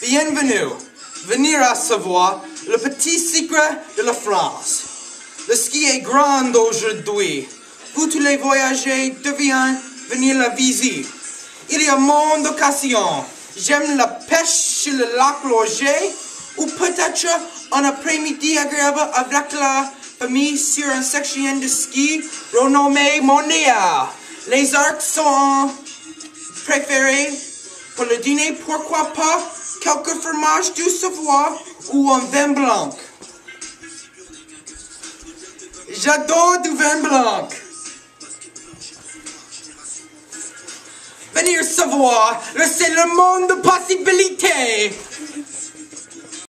Bienvenue. Venir à Savoie, le petit secret de la France. Le ski est grand aujourd'hui. Vous tous les voyageurs deviennent venir la visiter. Il y a mon d'occasion. J'aime la pêche sur le lac Loger ou peut-être un après-midi agréable avec la famille sur une section de ski renommée Monia. Les arcs sont préférés pour le dîner, pourquoi pas quelques fromages du Savoie ou un vin blanc. J'adore du vin blanc. Venir savoir, c'est le monde de possibilités.